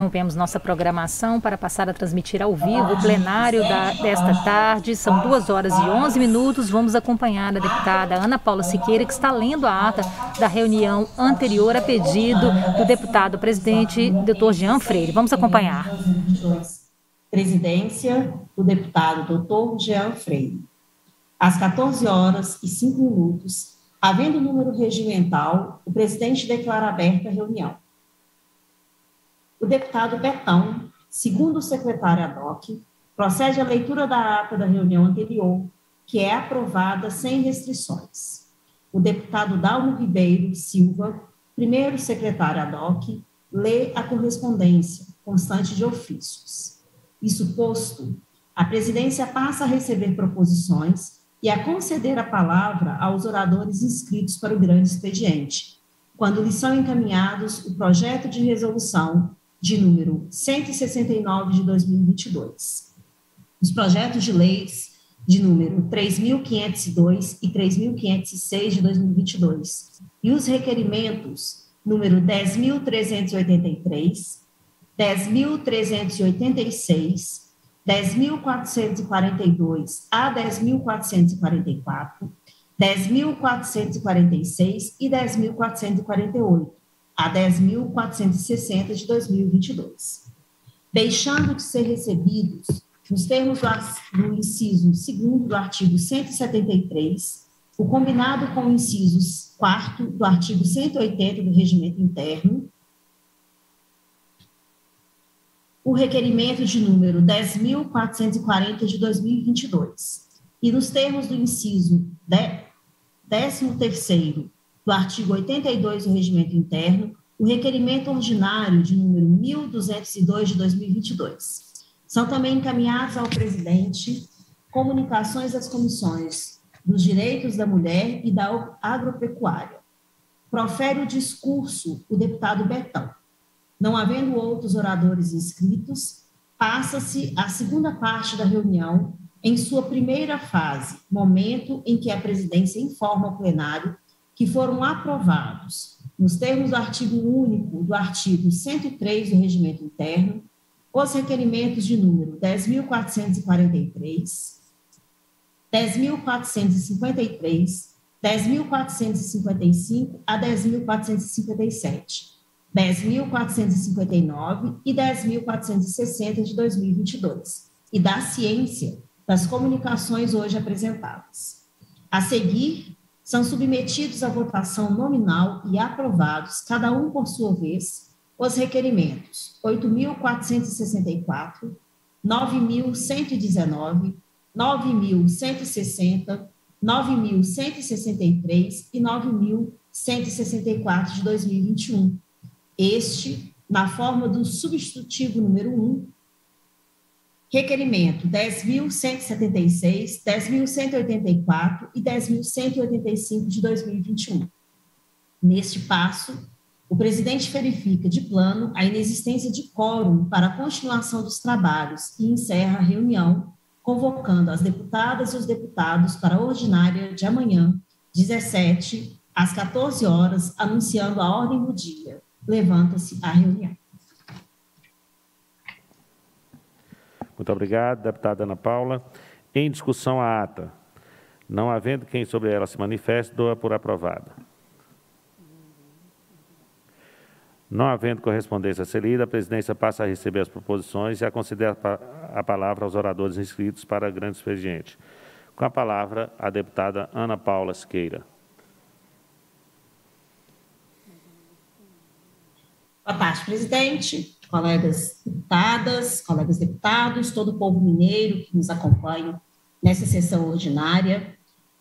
Interrompemos nossa programação para passar a transmitir ao vivo o plenário da, desta tarde. São duas horas e onze minutos. Vamos acompanhar a deputada Ana Paula Siqueira, que está lendo a ata da reunião anterior a pedido do deputado presidente, doutor Jean Freire. Vamos acompanhar. Presidência do deputado doutor Jean Freire. Às 14 horas e 5 minutos, havendo número regimental, o presidente declara aberta a reunião o deputado Betão, segundo o secretário Adoc, procede à leitura da ata da reunião anterior, que é aprovada sem restrições. O deputado Dalmo Ribeiro Silva, primeiro secretário Adoc, lê a correspondência constante de ofícios. Isso posto, a presidência passa a receber proposições e a conceder a palavra aos oradores inscritos para o grande expediente, quando lhes são encaminhados o projeto de resolução de número 169 de 2022. Os projetos de leis de número 3.502 e 3.506 de 2022 e os requerimentos número 10.383, 10.386, 10.442 a 10.444, 10.446 e 10.448 a 10.460 de 2022, deixando de ser recebidos, nos termos do inciso 2 do artigo 173, o combinado com o inciso 4 do artigo 180 do Regimento Interno, o requerimento de número 10.440 de 2022, e nos termos do inciso 13 do artigo 82 do Regimento Interno, o requerimento ordinário de número 1202 de 2022. São também encaminhados ao presidente comunicações das comissões dos direitos da mulher e da agropecuária. Profere o discurso o deputado Betão. Não havendo outros oradores inscritos, passa-se a segunda parte da reunião em sua primeira fase, momento em que a presidência informa o plenário que foram aprovados, nos termos do artigo único do artigo 103 do Regimento Interno, os requerimentos de número 10.443, 10.453, 10.455 a 10.457, 10.459 e 10.460 de 2022, e da ciência das comunicações hoje apresentadas. A seguir, são submetidos à votação nominal e aprovados, cada um por sua vez, os requerimentos 8.464, 9.119, 9.160, 9.163 e 9.164 de 2021. Este, na forma do substitutivo número 1, Requerimento 10.176, 10.184 e 10.185 de 2021. Neste passo, o presidente verifica de plano a inexistência de quórum para a continuação dos trabalhos e encerra a reunião, convocando as deputadas e os deputados para a ordinária de amanhã, 17, às 14 horas, anunciando a ordem do dia. Levanta-se a reunião. Muito obrigado, deputada Ana Paula. Em discussão a ata. Não havendo quem sobre ela se manifeste, doa por aprovada. Não havendo correspondência a ser lida, a presidência passa a receber as proposições e a conceder a palavra aos oradores inscritos para grande expediente. Com a palavra, a deputada Ana Paula Siqueira. Boa tarde, presidente colegas deputadas, colegas deputados, todo o povo mineiro que nos acompanha nessa sessão ordinária.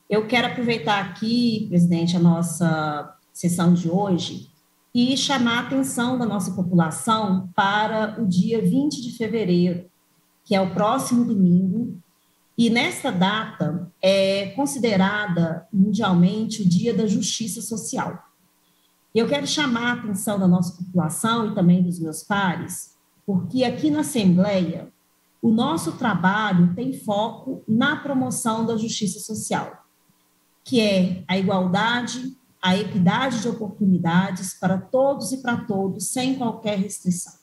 Eu quero aproveitar aqui, presidente, a nossa sessão de hoje e chamar a atenção da nossa população para o dia 20 de fevereiro, que é o próximo domingo, e nesta data é considerada mundialmente o Dia da Justiça Social. Eu quero chamar a atenção da nossa população e também dos meus pares, porque aqui na Assembleia, o nosso trabalho tem foco na promoção da justiça social, que é a igualdade, a equidade de oportunidades para todos e para todos, sem qualquer restrição.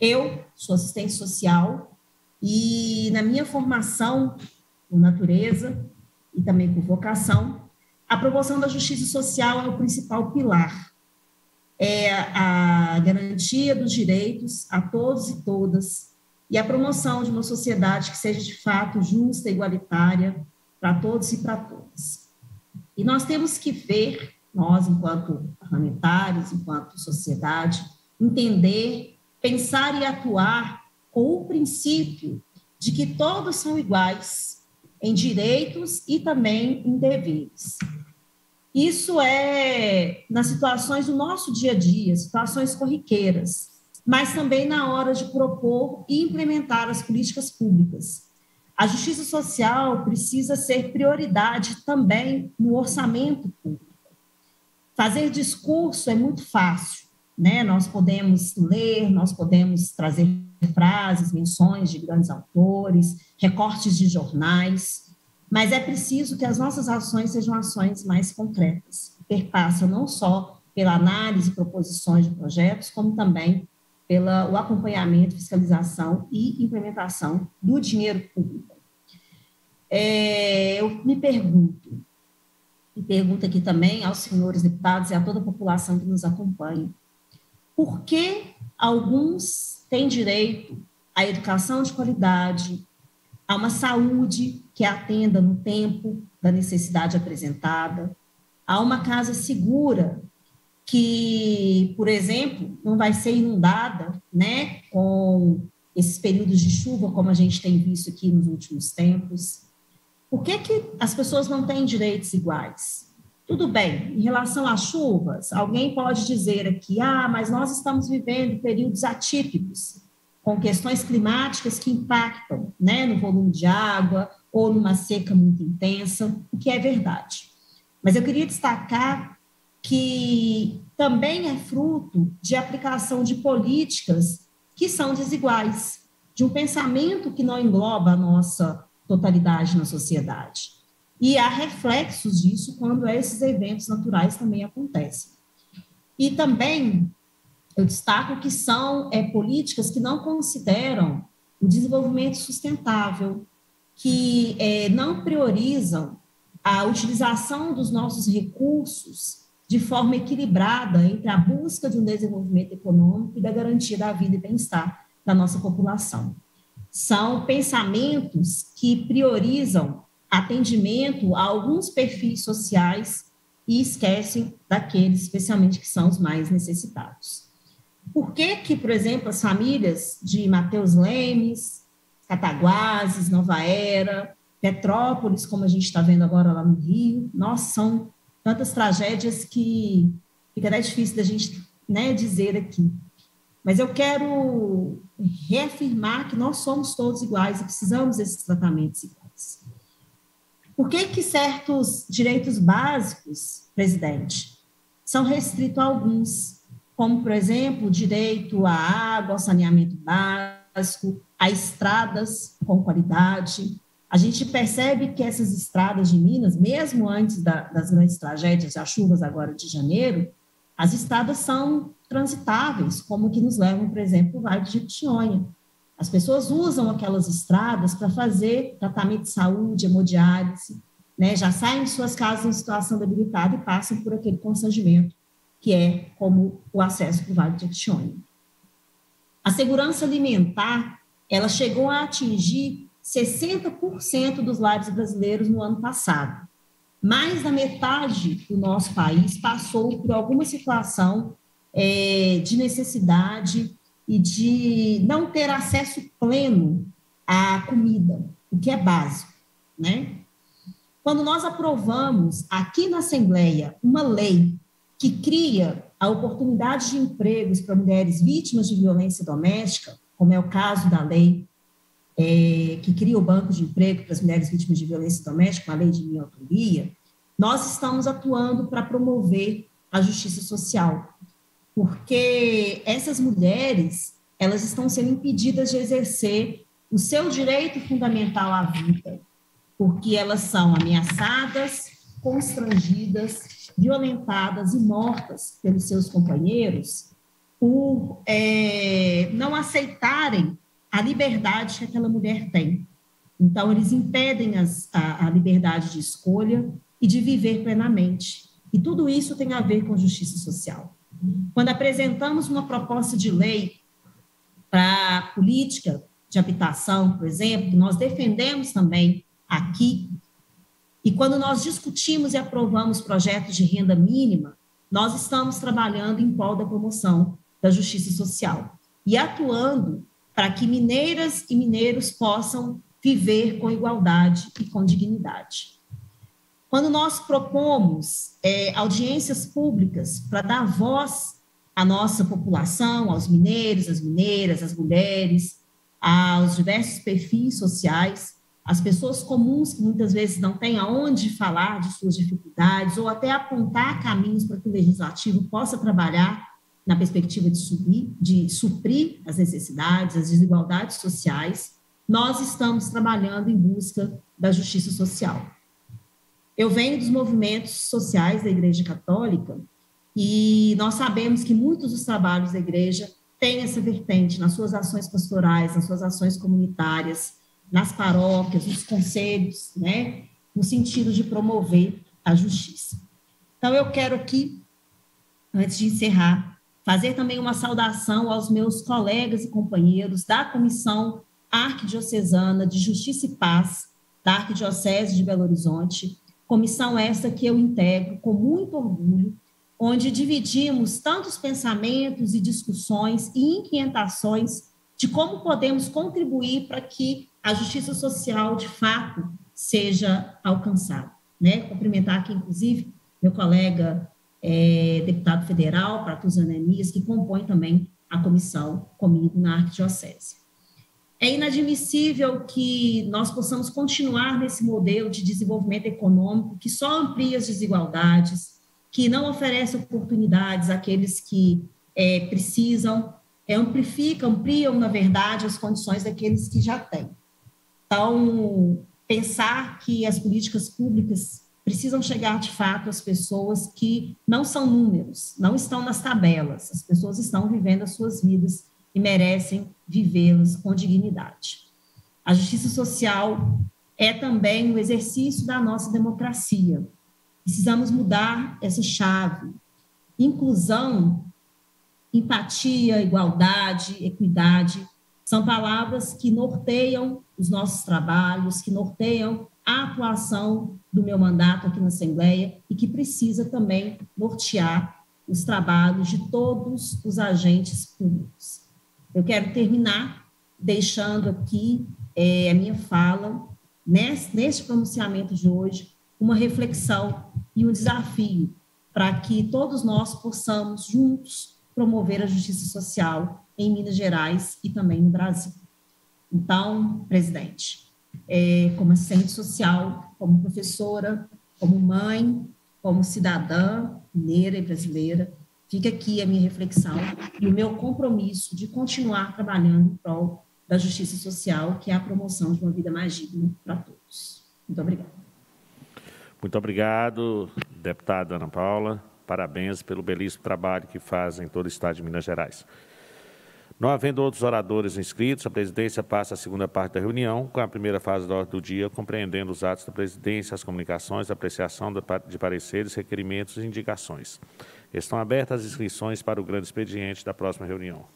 Eu sou assistente social e na minha formação por natureza e também por vocação, a promoção da justiça social é o principal pilar. É a garantia dos direitos a todos e todas e a promoção de uma sociedade que seja de fato justa e igualitária para todos e para todas. E nós temos que ver, nós, enquanto parlamentares, enquanto sociedade, entender, pensar e atuar com o princípio de que todos são iguais em direitos e também em deveres. Isso é nas situações do nosso dia a dia, situações corriqueiras, mas também na hora de propor e implementar as políticas públicas. A justiça social precisa ser prioridade também no orçamento público. Fazer discurso é muito fácil, né? Nós podemos ler, nós podemos trazer frases, menções de grandes autores, recortes de jornais, mas é preciso que as nossas ações sejam ações mais concretas, perpassam não só pela análise e proposições de projetos, como também pelo acompanhamento, fiscalização e implementação do dinheiro público. É, eu me pergunto, e pergunto aqui também aos senhores deputados e a toda a população que nos acompanha, por que alguns têm direito à educação de qualidade, a uma saúde que atenda no tempo da necessidade apresentada, a uma casa segura que, por exemplo, não vai ser inundada, né, com esses períodos de chuva, como a gente tem visto aqui nos últimos tempos. Por que, que as pessoas não têm direitos iguais? Tudo bem, em relação às chuvas, alguém pode dizer aqui, ah, mas nós estamos vivendo períodos atípicos, com questões climáticas que impactam né, no volume de água ou numa seca muito intensa, o que é verdade. Mas eu queria destacar que também é fruto de aplicação de políticas que são desiguais, de um pensamento que não engloba a nossa totalidade na sociedade. E há reflexos disso quando esses eventos naturais também acontecem. E também eu destaco que são é, políticas que não consideram o desenvolvimento sustentável, que é, não priorizam a utilização dos nossos recursos de forma equilibrada entre a busca de um desenvolvimento econômico e da garantia da vida e bem-estar da nossa população. São pensamentos que priorizam atendimento a alguns perfis sociais e esquecem daqueles, especialmente, que são os mais necessitados. Por que que, por exemplo, as famílias de Mateus Lemes, Cataguases, Nova Era, Petrópolis, como a gente está vendo agora lá no Rio, nós são tantas tragédias que fica até difícil da gente né, dizer aqui. Mas eu quero reafirmar que nós somos todos iguais e precisamos desses tratamentos iguais. Por que, que certos direitos básicos, presidente, são restritos a alguns, como, por exemplo, o direito à água, ao saneamento básico, a estradas com qualidade, a gente percebe que essas estradas de Minas, mesmo antes da, das grandes tragédias, as chuvas agora de janeiro, as estradas são transitáveis, como que nos levam, por exemplo, o Vale de Jequitinhonha. As pessoas usam aquelas estradas para fazer tratamento de saúde, hemodiálise, né? já saem de suas casas em situação debilitada e passam por aquele constrangimento que é como o acesso para o Vale de Jequitinhonha. A segurança alimentar, ela chegou a atingir 60% dos lares brasileiros no ano passado. Mais da metade do nosso país passou por alguma situação é, de necessidade e de não ter acesso pleno à comida, o que é básico, né? Quando nós aprovamos aqui na Assembleia uma lei que cria a oportunidade de empregos para mulheres vítimas de violência doméstica, como é o caso da lei é, que cria o Banco de Emprego para as Mulheres Vítimas de Violência Doméstica, a lei de minha autoria, nós estamos atuando para promover a justiça social, porque essas mulheres, elas estão sendo impedidas de exercer o seu direito fundamental à vida, porque elas são ameaçadas, constrangidas, violentadas e mortas pelos seus companheiros por é, não aceitarem a liberdade que aquela mulher tem. Então, eles impedem as, a, a liberdade de escolha e de viver plenamente. E tudo isso tem a ver com justiça social. Quando apresentamos uma proposta de lei para a política de habitação, por exemplo, que nós defendemos também aqui, e quando nós discutimos e aprovamos projetos de renda mínima, nós estamos trabalhando em prol da promoção da justiça social e atuando para que mineiras e mineiros possam viver com igualdade e com dignidade. Quando nós propomos é, audiências públicas para dar voz à nossa população, aos mineiros, às mineiras, às mulheres, aos diversos perfis sociais, as pessoas comuns que muitas vezes não têm aonde falar de suas dificuldades ou até apontar caminhos para que o legislativo possa trabalhar na perspectiva de subir, de suprir as necessidades, as desigualdades sociais, nós estamos trabalhando em busca da justiça social. Eu venho dos movimentos sociais da Igreja Católica e nós sabemos que muitos dos trabalhos da igreja têm essa vertente nas suas ações pastorais, nas suas ações comunitárias, nas paróquias, nos conselhos, né, no sentido de promover a justiça. Então, eu quero aqui, antes de encerrar, fazer também uma saudação aos meus colegas e companheiros da Comissão Arquidiocesana de Justiça e Paz da Arquidiocese de Belo Horizonte, comissão essa que eu integro com muito orgulho, onde dividimos tantos pensamentos e discussões e inquietações de como podemos contribuir para que a justiça social, de fato, seja alcançada. Né? Cumprimentar aqui, inclusive, meu colega é, deputado federal, Pratuz Ananias, que compõe também a comissão comigo na Arquidiocese. É inadmissível que nós possamos continuar nesse modelo de desenvolvimento econômico que só amplia as desigualdades, que não oferece oportunidades àqueles que é, precisam, é, amplifica, ampliam, na verdade, as condições daqueles que já têm. Então, pensar que as políticas públicas precisam chegar de fato às pessoas que não são números, não estão nas tabelas, as pessoas estão vivendo as suas vidas e merecem vivê-las com dignidade. A justiça social é também um exercício da nossa democracia. Precisamos mudar essa chave. Inclusão, empatia, igualdade, equidade são palavras que norteiam os nossos trabalhos, que norteiam a atuação do meu mandato aqui na Assembleia e que precisa também nortear os trabalhos de todos os agentes públicos. Eu quero terminar deixando aqui é, a minha fala, nesse, nesse pronunciamento de hoje, uma reflexão e um desafio para que todos nós possamos juntos promover a justiça social em Minas Gerais e também no Brasil. Então, presidente, é, como assistente social, como professora, como mãe, como cidadã mineira e brasileira, fica aqui a minha reflexão e o meu compromisso de continuar trabalhando em prol da justiça social, que é a promoção de uma vida mais digna para todos. Muito obrigada. Muito obrigado, deputada Ana Paula. Parabéns pelo belíssimo trabalho que faz em todo o estado de Minas Gerais. Não havendo outros oradores inscritos, a presidência passa a segunda parte da reunião, com a primeira fase da ordem do dia, compreendendo os atos da presidência, as comunicações, a apreciação de pareceres, requerimentos e indicações. Estão abertas as inscrições para o grande expediente da próxima reunião.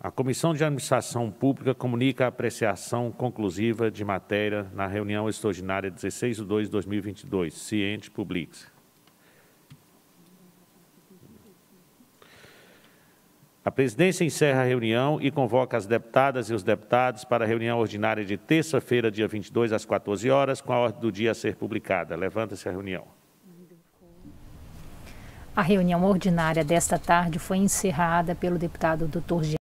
A Comissão de Administração Pública comunica a apreciação conclusiva de matéria na reunião extraordinária 16 de 2 de 2022, Ciente Publix. A presidência encerra a reunião e convoca as deputadas e os deputados para a reunião ordinária de terça-feira, dia 22, às 14 horas, com a ordem do dia a ser publicada. Levanta-se a reunião. A reunião ordinária desta tarde foi encerrada pelo deputado Dr.